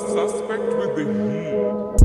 suspect with the heat.